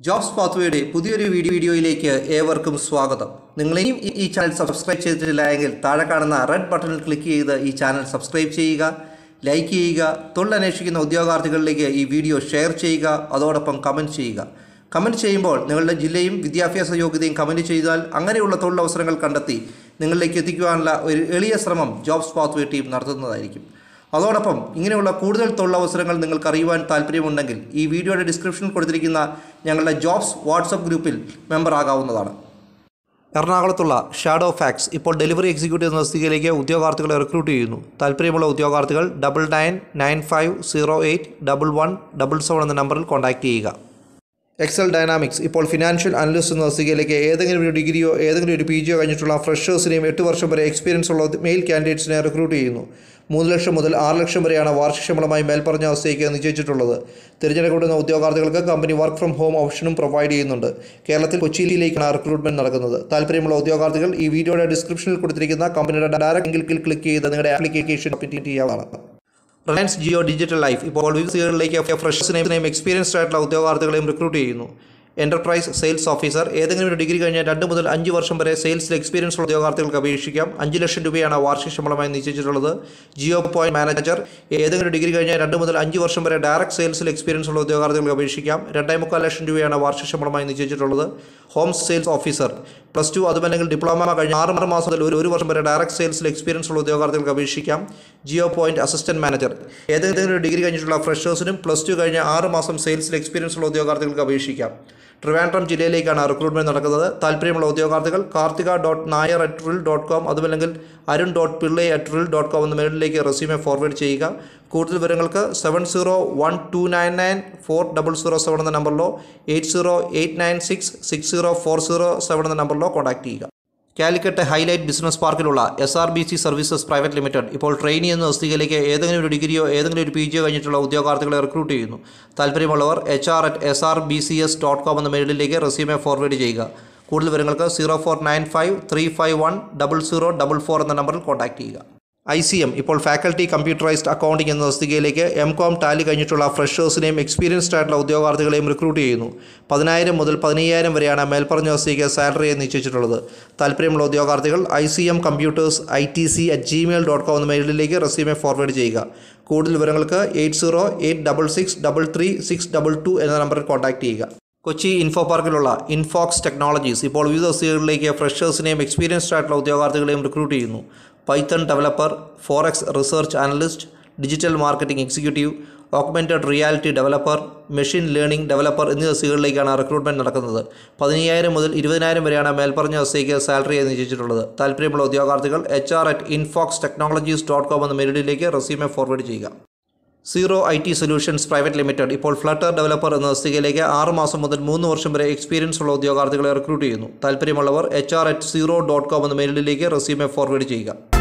Jobs പാത്വേയുടെ പുതിയൊരു video വീഡിയോയിലേക്ക് ഏവർക്കും സ്വാഗതം. നിങ്ങൾ ഇനിയും ഈ- ചാനൽ സബ്സ്ക്രൈബ് ചെയ്തിട്ടില്ല എങ്കിൽ താഴെ കാണുന്ന റെഡ് ബട്ടണിൽ ക്ലിക്ക് ചെയ്ത് ഈ ചാനൽ സബ്സ്ക്രൈബ് ചെയ്യുക ലൈക്ക് ചെയ്യുക തൊഴിലന്വേഷിക്കുന്ന ഉദ്യോഗാർത്ഥികളിലേക്ക് ഈ വീഡിയോ ഷെയർ ചെയ്യുക അതോടൊപ്പം കമന്റ് ചെയ്യുക. കമന്റ് ചെയ്യുമ്പോൾ നിങ്ങളുടെ ജില്ലയും വിദ്യാഭ്യാസ യോഗ്യതയും കമന്റ് ചെയ്താൽ അങ്ങനെയുള്ള തൊഴിലവസരങ്ങൾ കണ്ടെത്തി നിങ്ങളിലേക്ക് എത്തിക്കുവാനുള്ള ഒരു എളിയ ശ്രമം ജോബ്സ് പാത്വേ ടീം നടത്തുന്നതായിരിക്കും. അതോടൊപ്പം ഇങ്ങനെയുള്ള കൂടുതൽ തൊഴിലവസരങ്ങൾ നിങ്ങൾക്ക് അറിയുവാൻ താല്പര്യമുണ്ടെങ്കിൽ ഈ വീഡിയോയുടെ ഡിസ്ക്രിപ്ഷനിൽ കൊടുത്തിരിക്കുന്ന ഞങ്ങളുടെ ജോബ്സ് വാട്സപ്പ് ഗ്രൂപ്പിൽ മെമ്പർ ആകാവുന്നതാണ്. എറണാകുളത്തുള്ള ഷാഡോ ഫാക്സ് ഇപ്പോൾ ഡെലിവറി എക്സിക്യൂട്ടീവ് തസ്തികയിലേക്ക് ഉദ്യോഗാർത്ഥികളെ റിക്രൂട്ട് ചെയ്യുന്നു. താല്പര്യമുള്ള ഉദ്യോഗാർത്ഥികൾ double nine nine five zero eight double one double seven എന്ന നമ്പറിൽ കോൺടാക്റ്റ് ചെയ്യുക. എക്സൽ ഡൈനാമിക്സ് ഇപ്പോൾ ഫിനാൻഷ്യൽ അനലിസ്റ്റ് എന്ന തസ്തികയിലേക്ക് ഏതെങ്കിലും ഒരു ഡിഗ്രിയോ ഏതെങ്കിലും ഒരു പി ജിയോ കഴിഞ്ഞിട്ടുള്ള ഫ്രഷേഴ്സിനെയും എട്ട് വർഷം വരെ എക്സ്പീരിയൻസ് ഉള്ള മെയിൽ കാൻഡിഡേറ്റ്സിനെ റിക്രൂട്ട് ചെയ്യുന്നു. മൂന്ന് ലക്ഷം മുതൽ ആറ് ലക്ഷം വരെയാണ് വാർഷിക ശമ്പളമായി മേൽപ്പറഞ്ഞ അവസ്ഥയ്ക്ക് നിശ്ചയിച്ചിട്ടുള്ളത്. തിരഞ്ഞെടുക്കപ്പെടുന്ന ഉദ്യോഗാർത്ഥികൾക്ക് കമ്പനി വർക്ക് ഫ്രം ഹോം ഓപ്ഷനും പ്രൊവൈഡ് ചെയ്യുന്നുണ്ട്. കേരളത്തിൽ കൊച്ചിയിലേക്കാണ് റിക്രൂട്ട്മെന്റ് നടക്കുന്നത്. താല്പര്യമുള്ള ഉദ്യോഗാർത്ഥികൾ ഈ വീഡിയോയുടെ ഡിസ്ക്രിപ്ഷനിൽ കൊടുത്തിരിക്കുന്ന കമ്പനിയുടെ ഡയറക്റ്റ് ലിങ്കിൽ ക്ലിക്ക് ചെയ്ത് നിങ്ങളുടെ ആപ്ലിക്കേഷൻ സബ്മിറ്റ് ചെയ്യാവുന്നതാണ്. റിലയൻസ് ജിയോ ഡിജിറ്റൽ ലൈഫ് ഇപ്പോൾ വിവിധ ഫ്രഷേഴ്സിനെയും എക്സ്പീരിയൻസ്ഡ് ആയിട്ടുള്ള ഉദ്യോഗാർത്ഥികളെയും റിക്രൂട്ട് ചെയ്യുന്നു. എന്റർപ്രൈസ് സെയിൽസ് ഓഫീസർ ഏതെങ്കിലും ഒരു ഡിഗ്രി കഴിഞ്ഞാൽ രണ്ട് മുതൽ അഞ്ച് വർഷം വരെ സെയിൽസിൽ എക്സ്പീരിയൻസ് ഉള്ള ഉദ്യോഗാർത്ഥികൾക്ക് അപേക്ഷിക്കാം. അഞ്ച് ലക്ഷം രൂപയാണ് വാർഷിക ശമ്പളമായി നിശ്ചയിച്ചിട്ടുള്ളത്. ജിയോ പോയിന്റ് മാനേജർ ഏതെങ്കിലും ഡിഗ്രി കഴിഞ്ഞാൽ രണ്ട് മുതൽ അഞ്ച് വർഷം വരെ ഡയറക്ട് സെയിൽസിൽ എക്സ്പീരിയൻസ് ഉള്ള ഉദ്യോഗാർത്ഥികൾക്ക് അപേക്ഷിക്കാം. രണ്ടേ മുക്കാൽ ലക്ഷം രൂപയാണ് വാർഷിക ശമ്പളമായി നിശ്ചയിച്ചിട്ടുള്ളത്. Home sales officer plus two അതുമല്ലെങ്കിൽ ഡിപ്ലോമ കഴിഞ്ഞ ആറ് മാസം മുതൽ ഒരു ഒരു വർഷം വരെ ഡയറക്ട് സെയിൽസിൽ എക്സ്പീരിയൻസ് ഉള്ള ഉദ്യോഗാർത്ഥികൾക്ക് അപേക്ഷിക്കാം. ജിയോ പോയിന്റ് അസിസ്റ്റന്റ് മാനേജർ ഏതെങ്കിലും ഡിഗ്രി കഴിഞ്ഞിട്ടുള്ള ഫ്രഷേഴ്സിനും പ്ലസ് ടു കഴിഞ്ഞ ആറ് മാസം സെയിൽസിൽ എക്സ്പീരിയൻസ് ഉള്ള ഉദ്യോഗാർത്ഥികൾക്ക് അപേക്ഷിക്കാം. ട്രിവാൻഡ്രം ജില്ലയിലേക്കാണ് റിക്രൂട്ട്മെന്റ് നടക്കുന്നത്. താല്പര്യമുള്ള ഉദ്യോഗാർത്ഥികൾ Karthika dot Nair at RIL dot com അതുമല്ലെങ്കിൽ Arun dot Pillai at RIL dot com എന്ന മെയിലിലേക്ക് റെസ്യൂമെ ഫോർവേഡ് ചെയ്യുക. കൂടുതൽ വിവരങ്ങൾക്ക് seven zero one two nine nine four double zero seven എന്ന നമ്പറിലോ eight zero eight nine six six zero four zero seven എന്ന നമ്പറിലോ contact ചെയ്യുക. Calicut highlight business പാർക്കിലുള്ള S R B C services private limited ഇപ്പോൾ trainee എന്ന തസ്തികയിലേക്ക് ഏതെങ്കിലും ഒരു ഡിഗ്രിയോ ഏതെങ്കിലും ഒരു പി ജിയോ കഴിഞ്ഞിട്ടുള്ള ഉദ്യോഗാർത്ഥികളെ റിക്രൂട്ട് ചെയ്യുന്നു. താല്പര്യമുള്ളവർ H R at S R B C S dot com എന്ന മെയിലിലേക്ക് റെസ്യൂമെ ഫോർവേഡ് ചെയ്യുക. കൂടുതൽ വിവരങ്ങൾക്ക് zero four nine five three five one double zero double four എന്ന നമ്പറിൽ കോൺടാക്ട് ചെയ്യുക. ഐ സി എം ഇപ്പോൾ ഫാക്കൽറ്റി കമ്പ്യൂട്ടറൈസ്ഡ് അക്കൗണ്ടിംഗ് എന്ന തസ്തികയിലേക്ക് എം കോം ടാലി കഴിഞ്ഞിട്ടുള്ള ഫ്രഷേഴ്സിനെയും എക്സ്പീരിയൻസ്ഡ് ആയിട്ടുള്ള ഉദ്യോഗാർത്ഥികളെയും റിക്രൂട്ട് ചെയ്യുന്നു. പതിനായിരം മുതൽ പതിനയ്യായിരം വരെയാണ് മേൽപ്പറഞ്ഞ തസ്തികയ്ക്ക് സാലറിയെ നിശ്ചയിച്ചിട്ടുള്ളത്. താല്പര്യമുള്ള ഉദ്യോഗാർത്ഥികൾ I C M computers I T C at Gmail dot com എന്ന മെയിലിലേക്ക് റെസ്യൂമെ ഫോർവേഡ് ചെയ്യുക. കൂടുതൽ വിവരങ്ങൾക്ക് eight zero eight double six double three six double two എന്ന നമ്പറിൽ കോൺടാക്ട് ചെയ്യുക. കൊച്ചി ഇൻഫോ പാർക്കിലുള്ള ഇൻഫോക്സ് ടെക്നോളജീസ് ഇപ്പോൾ വിവിധ തസ്തികകളിലേക്ക് ഫ്രഷേഴ്സിനെയും എക്സ്പീരിയൻസ്ഡ് ആയിട്ടുള്ള ഉദ്യോഗാർത്ഥികളെയും റിക്രൂട്ട് ചെയ്യുന്നു. Python developer forex research analyst digital marketing executive augmented reality developer machine learning developer എന്നീ തസ്തികകളിലേക്കാണ് റിക്രൂട്ട്മെന്റ് നടക്കുന്നത്. പതിനയ്യായിരം മുതൽ ഇരുപതിനായിരം വരെയാണ് മേൽപ്പറഞ്ഞ തസ്തികയ്ക്ക് സാലറി നിശ്ചയിച്ചിട്ടുള്ളത്. താല്പര്യമുള്ള ഉദ്യോഗാർത്ഥികൾ H R at Infox technologies dot com എന്ന മെയിലിലേക്ക് റെസ്യൂമെ ഫോർവേഡ് ചെയ്യുക. Zero I T solutions private limited ഇപ്പോൾ ഫ്ലട്ടർ ഡെവലപ്പർ എന്ന തസ്തികയിലേക്ക് ആറ് മാസം മുതൽ മൂന്ന് വർഷം വരെ എക്സ്പീരിയൻസ് ഉള്ള ഉദ്യോഗാർത്ഥികളെ റിക്രൂട്ട് ചെയ്യുന്നു. താല്പര്യമുള്ളവർ H R at zero dot com എന്ന മെയിലിലേക്ക് റെസ്യൂമെ ഫോർവേഡ് ചെയ്യുക.